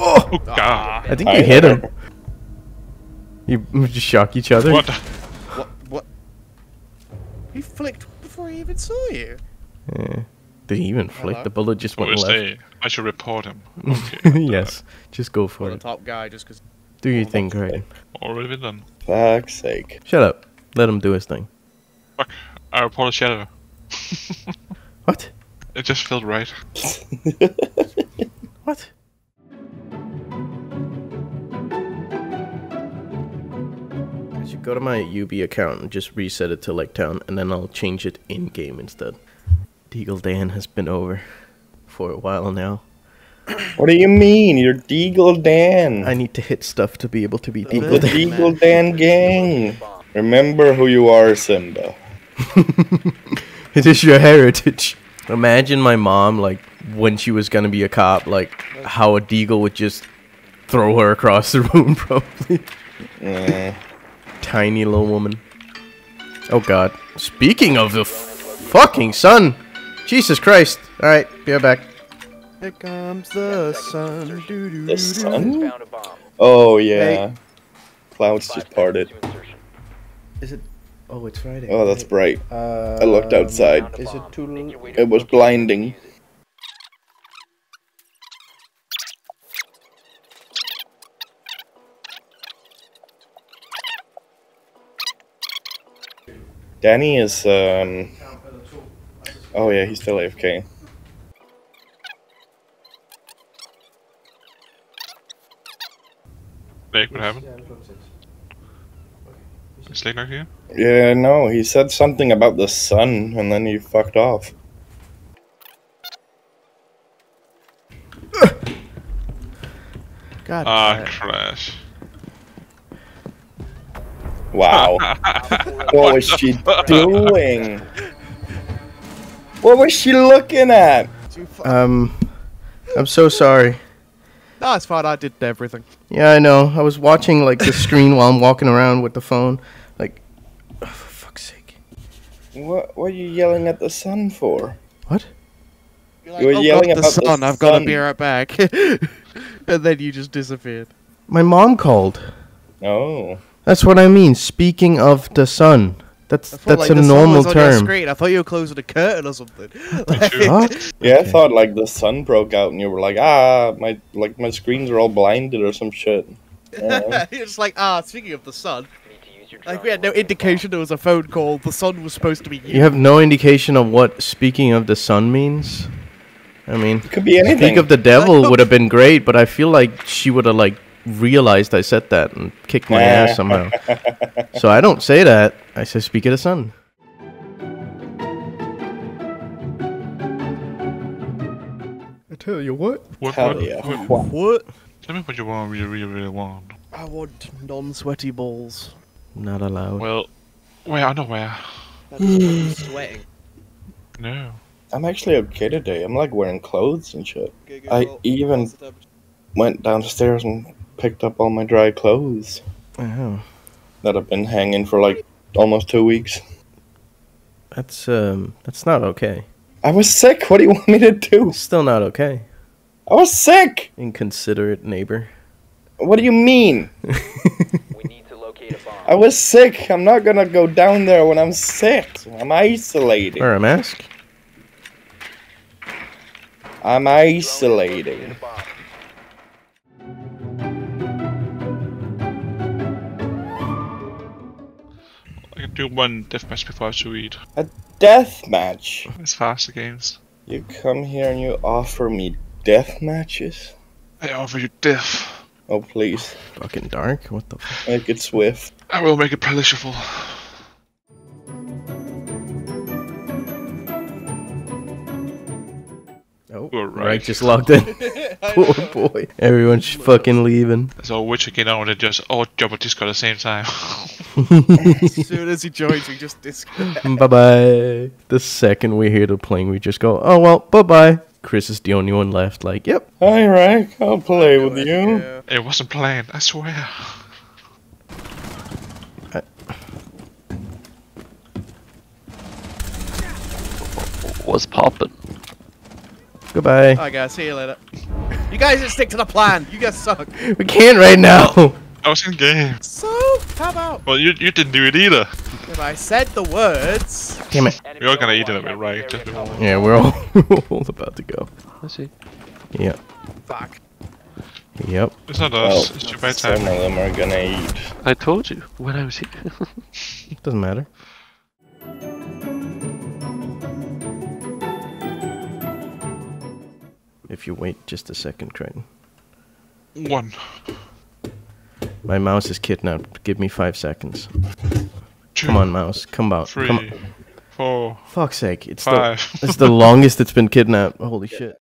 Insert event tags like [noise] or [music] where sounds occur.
Oh! Oh god. I think you hit him. You just shock each other. What the? What? What? He flicked before he even saw you. Yeah. Did he even flick? Hello? The bullet just went left. they? I should report him. Okay. [laughs] yes. Just go for For the it. top guy, just because. Do your thing, Craig. Already been done. Fuck's sake. Shut up. Let him do his thing. Fuck. I report a shadow. What? [laughs] It just felt right. [laughs] What? Go to my UB account and just reset it to Laketown, and then I'll change it in game instead. Deagle Dan has been over for a while now. What do you mean? You're Deagle Dan. I need to hit stuff to be able to be the Deagle Dan. Deagle Dan gang. Remember who you are, Simba. [laughs] it is your heritage. Imagine my mom, like, when she was gonna be a cop, like, how a Deagle would just throw her across the room, [laughs] probably. Uh, Tiny little woman. Oh god. Speaking of the f- fucking sun! Jesus Christ. Alright, be right back. Here comes the sun. doo doo the sun? Oh, yeah. Clouds just parted. Is it? Oh, it's Friday. Oh, that's bright. Uh, I looked outside. Is it too late? It was blinding. Danny is, um... Oh yeah, he's still AFK. Blake, what happened? Is Blake not here? Yeah, no, he said something about the sun, and then he fucked off. God. Ah, damn it. crash. Wow. [laughs] what was she doing? What was she looking at? Um, I'm so sorry. No, it's fine. I did everything. Yeah, I know. I was watching, like, the screen while I'm walking around with the phone. Like, oh, for fuck's sake. What, what are you yelling at the sun for? What? You're You were "Oh, yelling God, about the the sun. I've got to be right back. [laughs] and then you just disappeared. My mom called. Oh. That's what I mean. Speaking of the sun. That's thought, that's like, a the sun normal was on your term. screen. I thought you were closing a curtain or something. [laughs] What? Yeah, Okay. I thought like the sun broke out and you were like, ah, my like my screens are all blinded or some shit. [laughs] Uh, You're like, ah, speaking of the sun. Like, we had no indication there was a phone call. The sun was supposed to be you. You have no indication of what speaking of the sun means? I mean, it could be anything. speak of the devil would have been great, but I feel like she would have like realized I said that and kicked my ass somehow. [laughs] So I don't say that. I say speak of the sun. I tell you what. What, Hell what, yeah. what- What? Tell me what you want, really, really, really want. I want non-sweaty balls. Not allowed. Well, wear underwear. That doesn't mean you're sweating. No. I'm actually okay today. I'm like wearing clothes and shit. I even went downstairs and picked up all my dry clothes Oh, that have been hanging for like almost two weeks. that's um, that's not okay. I was sick. What do you want me to do? Still not okay. I was sick. Inconsiderate neighbor. What do you mean? [laughs] We need to locate a bomb. I was sick. I'm not gonna go down there when I'm sick. I'm isolating. Wear a mask. I'm isolating. Do one deathmatch before I have to eat. A death match. It's faster games. You come here and you offer me death matches? I offer you death. Oh please, Fucking dark. What the? F- make it swift. I will make it perishable. oh, You're right. right. just logged in. [laughs] [laughs] Poor boy. Everyone's fucking leaving. So which again now they just all jump on Discord at the same time. [laughs] [laughs] as soon as he joins, we just disconnect. [laughs] bye bye. The second we hear the playing, we just go, oh well, bye bye. Chris is the only one left. Like, yep. Hi, Rack. I'll play with you. Yeah. it wasn't planned, I swear. What's poppin'? Goodbye. Alright, guys. See you later. You You guys didn't stick to the plan. You guys suck. We can't right now. I was in game. So, how about? Well, you you didn't do it either. If I said the words. Damn it. We are all gonna eat in a bit, right? Just. [laughs] Yeah, we're all, [laughs] all about to go. Let's see. Yep. Fuck. Yep. It's not Well, us. it's your bad some of them are gonna eat. I told you when I was here. it [laughs] Doesn't matter. If you wait just a second, Kriton. One, My mouse is kidnapped. Give me five seconds. two, Come on, mouse. Come out. three, Come four, Fuck's sake. It's five. the it's the longest it's been kidnapped. Holy shit.